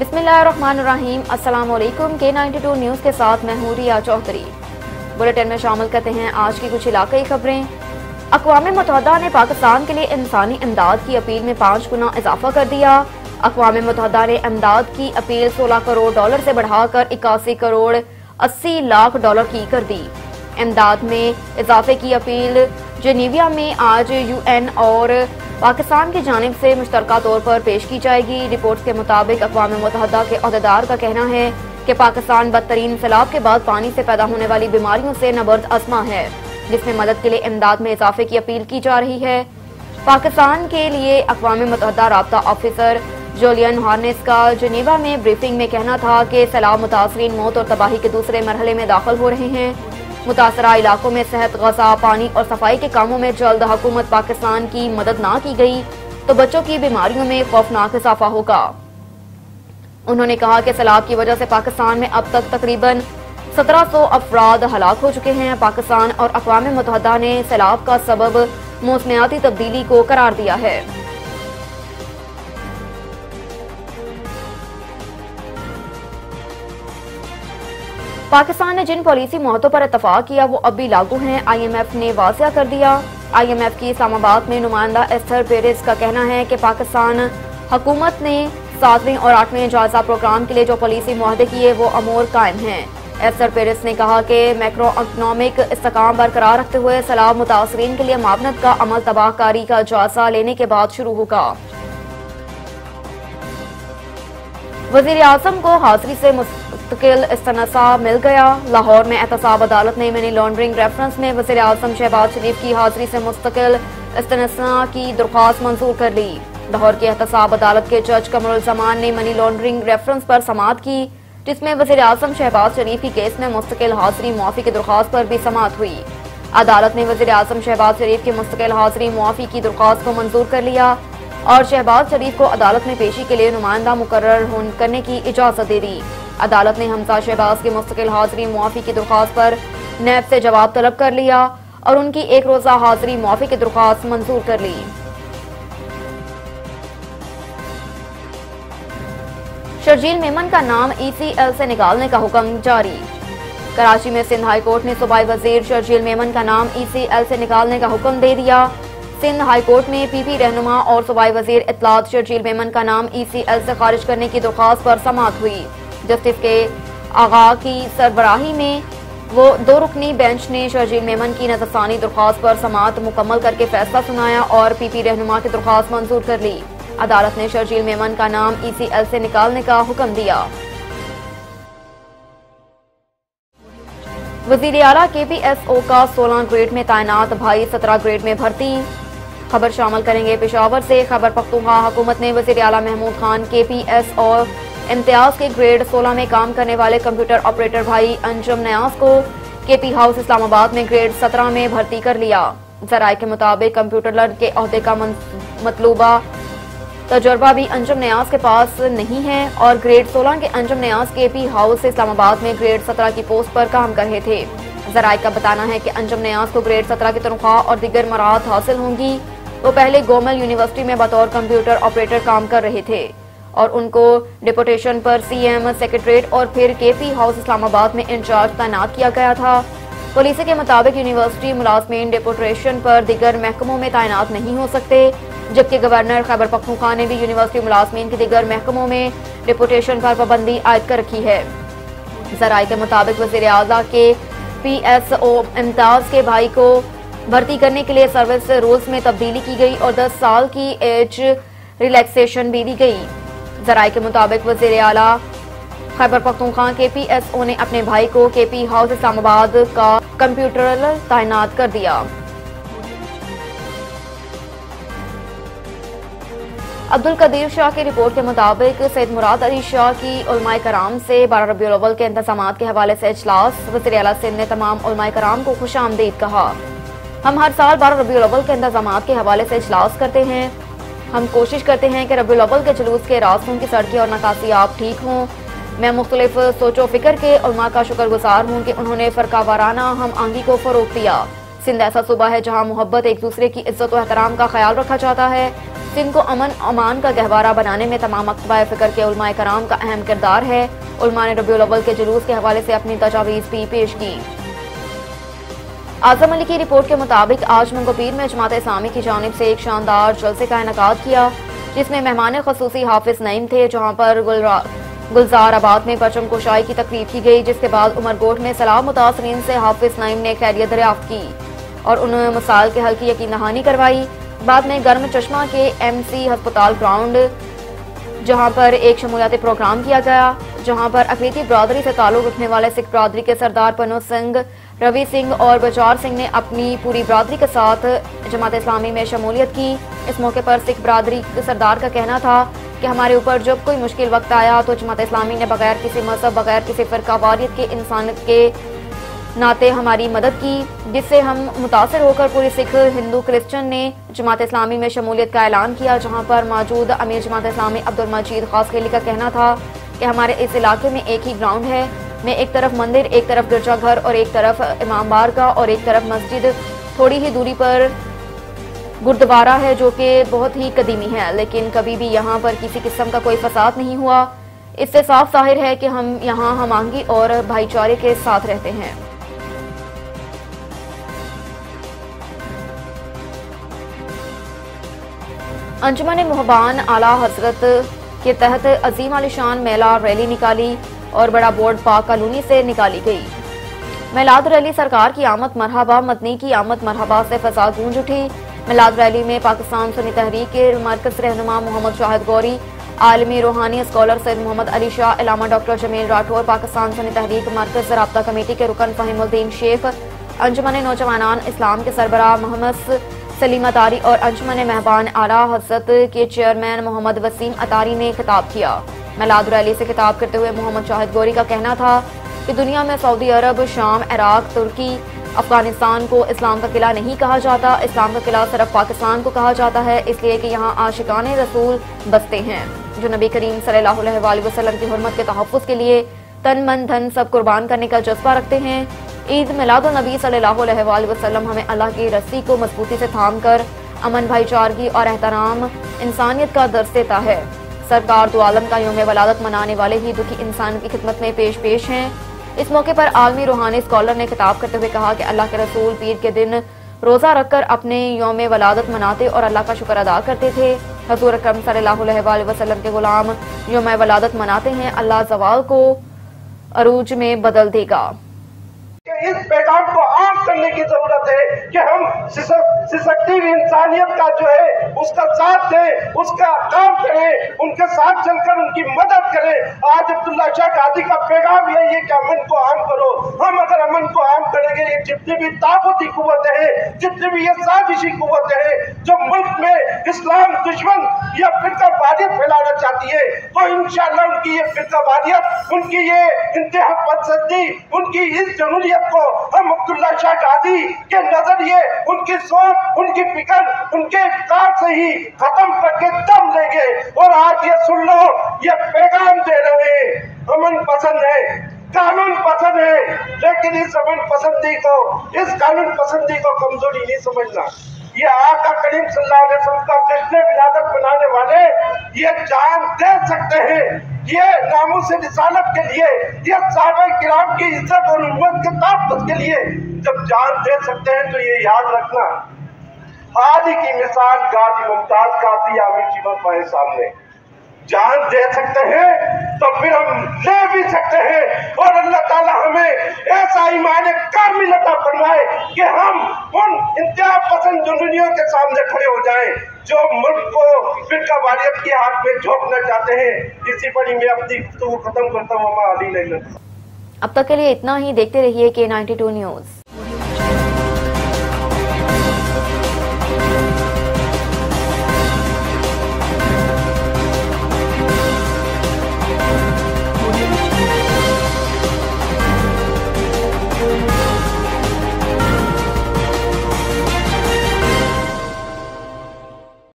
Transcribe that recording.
बिस्मिल्लाहिर्रहमानिर्रहीम। अस्सलाम के 92 न्यूज़ के साथ मैं हूँ रिया चौधरी। बुलेटिन में शामिल करते हैं आज की कुछ इलाकई खबरें। अकवा मुतहदा ने पाकिस्तान के लिए इंसानी इमदाद की अपील में पाँच गुना इजाफा कर दिया। अकवा मुतहदा ने इमदाद की अपील सोलह करोड़ डॉलर से बढ़ाकर इक्यासी करोड़ अस्सी लाख डॉलर की कर दी। इमदाद में इजाफे की अपील जेनीविया में आज यूएन और पाकिस्तान की जानब से मुश्तर तौर पर पेश की जाएगी। रिपोर्ट के मुताबिक अकवा मुतहदा के अहदेदार का कहना है कि पाकिस्तान बदतरीन सैलाब के बाद पानी से पैदा होने वाली बीमारियों से नबर्द असमा है, जिसमें मदद के लिए इमदाद में इजाफे की अपील की जा रही है। पाकिस्तान के लिए अकवा मुतहदा रबता ऑफिसर जोलियन हार्नेस का जनेवा में ब्रीफिंग में कहना था कि सैलाब मुतासरीन मौत और तबाही के दूसरे मरहले में दाखिल हो रहे हैं। मुतासरा इलाकों में सेहत, गजा, पानी और सफ़ाई के कामों में जल्द हुकूमत पाकिस्तान की मदद ना की गई तो बच्चों की बीमारियों में खौफनाक इजाफा होगा। उन्होंने कहा कि सैलाब की वजह से पाकिस्तान में अब तक तकरीबन 1700 अफराद हलाक हो चुके हैं। पाकिस्तान और अकवा मुतहदा ने सैलाब का सबब मौसमियाती तब्दीली को करार दिया है। पाकिस्तान ने जिन पॉलिसी महत्व पर इतफाक किया, वो अब भी लागू हैं। आईएमएफ ने वाजिया कर दिया। आईएमएफ की इस्लामाबाद में नुमाइंदा एस्थर पेरिस का कहना है कि पाकिस्तान हुकूमत ने सातवें और आठवें जायजा प्रोग्राम के लिए जो पॉलिसी माहदे किए, वो अमूर कायम हैं। एस्थर पेरिस ने कहा कि मैक्रो इकनॉमिक इस्तेकाम बरकरार रखते हुए सलाब मुतासरीन के लिए मावनत का अमल तबाहकारी का जायजा लेने के बाद शुरू होगा वज़ीर आज़म को हाजिरी से मुस्तकिल इस्तनसा मिल गया। लाहौर में एहतसाब अदालत ने मनी लॉन्ड्रिंग रेफरेंस में वजी अजम शहबाज शरीफ की हाजिरी से मुस्तकिल इस्तनसा की दरख्वास्त मंजूर कर ली। लाहौर की एहतसाब अदालत के जज कमरुलजमान ने मनी लॉन्ड्रिंग रेफरेंस पर समात की, जिसमें वजी अजम शहबाज शरीफ की केस में मुस्तकिल हाजिरी मुआफी की दरख्वास्त पर भी समात हुई। अदालत ने वजी अजम शहबाज शरीफ की मुस्तकिल हाजिरी मुआफी की दरख्वास्त को मंजूर कर लिया। और शहबाज शरीफ को अदालत में पेशी के लिए नुमाइंदा मुकर करने की इजाज़त दे दी। अदालत ने हमजा शहबाज की मुस्तकिल हाजिरी मुआफी की दरख्वास्त पर नैब से जवाब तलब कर लिया और उनकी एक रोजा हाजिरी मुआफी की दरख्वास्त मंजूर कर ली। शर्जील मेमन का नाम ईसीएल से निकालने का हुक्म जारी। कराची में सिंध हाई कोर्ट ने सूबाई वज़ीर शर्जील मेमन का नाम ईसीएल से निकालने का हुक्म दे दिया सिंध हाई कोर्ट में पीपी रहनुमा और सूबाई वज़ीर इतलात शर्जील मेमन का नाम ई सी एल से खारिज करने की दरख्वास्त पर समात हुई। जस्टिस के आगा की सरबराही में वो दो रुकनी बेंच ने शर्जील मेमन की नजरसानी दरख्वास्त पर समात मुकम्मल करके फैसला सुनाया और पी पी रहनुमा की दरख्वास्त मंजूर कर ली। अदालत ने शर्जील मेमन का नाम ई सी एल से निकालने का हुक्म दिया। वज़ीर अला के पी एस ओ का सोलह ग्रेड में तैनात भाई सत्रह ग्रेड में भर्ती। खबर शामिल करेंगे पेशावर से। खबर पख्तूनख्वा हुकूमत ने वज़ीर अला महमूद खान के पी एस और इम्तियाज़ के ग्रेड 16 में काम करने वाले कंप्यूटर ऑपरेटर भाई अंजम न्याज को के पी हाउस इस्लामाबाद में ग्रेड 17 में भर्ती कर लिया। जराये के मुताबिक कंप्यूटर लर्न के अहदे का मतलूबा तजर्बा भी अंजम न्याज के पास नहीं है और ग्रेड 16 के अंजम न्याज के पी हाउस इस्लामाबाद में ग्रेड 17 की पोस्ट पर काम कर रहे थे। जराये का बताना है कि अंजम न्याज को ग्रेड 17 की तनख्वाह और दिगर मराहत हासिल होंगी। वो पहले गोमल यूनिवर्सिटी में बतौर कंप्यूटर ऑपरेटर काम कर रहे थे और उनको डिपोटेशन पर सीएम सेक्रेटरीट और फिर केपी हाउस इस्लामाबाद में इंचार्ज तैनात किया गया था। पुलिस के मुताबिक यूनिवर्सिटी मुलाजमीन डिपोटेशन पर दिगर महकमों में तैनात नहीं हो सकते, जबकि गवर्नर खैबर पख्तूनख्वा ने भी यूनिवर्सिटी मुलाजमीन के दिगर महकमों में डिपोटेशन पर पाबंदी आयद कर रखी है। जराये के मुताबिक वज़ीर अला के पी एस ओ इम्ताज के भाई को भर्ती करने के लिए सर्विस रूल्स में तब्दीली की गई और 10 साल की एज रिलैक्सेशन भी दी गई। जराये के मुताबिक वज़ीर अला खैबर पख्तूनख्वा के पी एस ओ ने अपने भाई को के पी हाउस इस्लामाबाद का कंप्यूटर तैनात कर दिया। अब्दुल कदीर शाह की रिपोर्ट के मुताबिक सैद मुराद अली शाह की उलमाए कराम से बारह रबी के इंतज़ाम के हवाले से अजलास वजी अला सिंध ने तमाम उलमाए कराम को खुश आमदीद कहा। हम हर साल बारह रबी अव्वल के इंतज़ाम के हवाले से इजलास करते हैं। हम कोशिश करते हैं कि रबी अव्वल के जुलूस के रास्तों की सड़कें और नकासियाब ठीक हों। मैं मुख्तलिफ़ सोचो, फ़िक्र के उलमा का शुक्रगुजार हूँ कि उन्होंने फ़रका वाराना हम आंगी को फ़रोग दिया। सिंध ऐसा सूबा है जहाँ मोहब्बत एक दूसरे की इज़्ज़त और एहतराम का ख्याल रखा जाता है। सिंध को अमन, अमान का गहवारा बनाने में तमाम अकबा फ़िक्र के उलमा कराम का अहम किरदार है। उलमा ने रबी अव्वल के जुलूस के हवाले से अपनी तजावीज़ भी पेश की। आज़म अली की रिपोर्ट के मुताबिक आज मंगोपीर में जमात इस्लामी की जानब से एक शानदार जलसे का इनका किया, जिसमें मेहमान खसूसी हाफिज नईम थे, जहाँ पर गुलजार आबाद में परचम कोशाई की तकरीब की गई, जिसके बाद उमरकोट में सलाम मुतासरीन से हाफिज नईम ने खैरियत दरियाफ्त की और उन्होंने मसाल के हल की यकीन दहानी करवाई। बाद में गर्म चश्मा के एम सी हस्पताल ग्राउंड, जहाँ पर एक शमूलियाती प्रोग्राम किया गया, जहाँ पर अकलीती बरदरी से ताल्लुक रखने वाले सिख बरदरी के सरदार पनो सिंह रवि सिंह और बचार सिंह ने अपनी पूरी बरदरी के साथ जमात इस्लामी में शमूलियत की। इस मौके पर सिख बरदरी के सरदार का कहना था कि हमारे ऊपर जब कोई मुश्किल वक्त आया तो जमात इस्लामी ने बगैर किसी मज़हब, बगैर किसी फ़िरका वारियत के इंसान के नाते हमारी मदद की, जिससे हम मुतासर होकर पूरी सिख, हिंदू, क्रिश्चियन ने जमात इस्लामी में शमूलियत का ऐलान किया, जहाँ पर मौजूद अमीर जमात इस्लामी अब्दुल मजीद खास खेली का कहना था कि हमारे इस इलाके में एक ही ग्राउंड है। में एक तरफ़ मंदिर, एक तरफ़ गिरजाघर और एक तरफ़ इमाम बारगाह और एक तरफ़ मस्जिद। थोड़ी ही दूरी पर गुरुद्वारा है जो कि बहुत ही कदीमी है, लेकिन कभी भी यहाँ पर किसी किस्म का कोई फसाद नहीं हुआ। इससे साफ़ ज़ाहिर है कि हम यहाँ हमांगी और भाईचारे के साथ रहते हैं। अंजुमन मोहबान आला हज़रत के तहत अजीम आलिशान मेला रैली निकाली। और बड़ा बोर्ड पाक कॉलोनी से निकाली गई। मिलाद रैली सरकार की आमद मरहबा, मदनी की आमद मरहबा से फसा गूंज उठी। मिलाद रैली में पाकिस्तान सुनी तहरीक के मरकज रहनुमा मोहम्मद शाहिद गौरी, आलमी रूहानी स्कॉलर सैद मोहम्मद अली शाह, इलामा डॉक्टर जमील राठौर, पाकिस्तान सुनी तहरीक मरकज रबता कमेटी के रुकन फहीमुद्दीन शेख, अंजुमन नौजवान इस्लाम के सरबराह मोहम्मद सलीम अतारी और अंजुमन मेहबान आला हज़रत के चेयरमैन मोहम्मद वसीम अतारी ने खिताब किया। मिलाद रैली से खिताब करते हुए मोहम्मद शाहिद गौरी का कहना था कि दुनिया में सऊदी अरब, शाम, इराक, तुर्की, अफ़गानिस्तान को इस्लाम का किला नहीं कहा जाता। इस्लाम का किला सिर्फ़ पाकिस्तान को कहा जाता है, इसलिए कि यहाँ आशिकान रसूल बसते हैं। जो नबी करीम सल्लल्लाहु अलैहि वसल्लम की हरमत के तहफ़ के लिए तन मन धन सब कुर्बान करने का जज्बा रखते हैं। ईद मिलाद नबी सल्लल्लाहु अलैहि वसल्लम हमें अल्लाह की रस्सी को मजबूती से थाम कर, अमन भाईचारगी और एहतराम इंसानियत का दर्ज देता है। सरकार दो आलम का योम वलादत मनाने वाले ही दुखी इंसान की खिदमत में पेश पेश हैं। इस मौके पर आलमी रूहानी स्कॉलर ने खिताब करते हुए कहा कि अल्लाह के रसूल पीर के दिन रोज़ा रखकर अपने योम वलादत मनाते और अल्लाह का शुक्र अदा करते थे। हजूर अक्रम वसल्लम के गुलाम योम वलादत मनाते हैं। अल्लाह जवाल को अरूज में बदल देगा। करने की ज़रूरत है कि हम सिसकती हुई इंसानियत का जो है, उसका साथ दें, उसका काम करें, उनके साथ चलकर उनकी मदद करें। आज अब्दुल्ला शाह गाजी का पैगाम है कि अमन को आम करो। हम अगर अमन को आम करेंगे, ये जितनी भी ताकती कुतें हैं, जितनी भी ये साजिशी कुतें हैं, जो मुल्क में इस्लाम दुश्मन या फिरका वादियत फैलाना चाहती है तो इंशाल्लाह उनकी ये फिरका वादियत उनकी ये इंतहा पसंदी उनकी इस जमहूरियत को हम अब्दुल्ला शाह गाजी के नज़रिए, उनकी सोच, उनकी फ़िक्र, उनके कार से ही खत्म करके दम लेंगे और आज ये सुन लो, ये पैगाम दे रहे अमन पसंद है, कानून पसंद है, लेकिन इस अमन पसंदी को, इस कानून पसंदी को कमज़ोरी नहीं समझना। ये आका करीम सल्लल्लाहु अलैहि वसल्लम का जश्न विलादत बनाने वाले, ये जान दे सकते हैं। ये नामों से रिसालत के लिए, ये साहब किराम की इज़्ज़त और उम्मत के ताकत के लिए जब जान दे सकते हैं तो ये याद रखना। हाल की मिसाल गाजी मुमताज़ काजी आमिर जीवन पाए सामने। जान दे सकते हैं तो फिर हम ले भी सकते हैं और अल्लाह ताला हमें ऐसा कामिल फरमाए कि हम उन इंतहा पसंद दुनिया के सामने खड़े हो जाएँ जो मुल्क को फिरका वारियत के हाथ में झोंकना चाहते हैं। इसी पर ही मैं अपनी गुफ्तु खत्म करता हूँ। अब तक के लिए इतना ही। देखते रहिए के 92 न्यूज़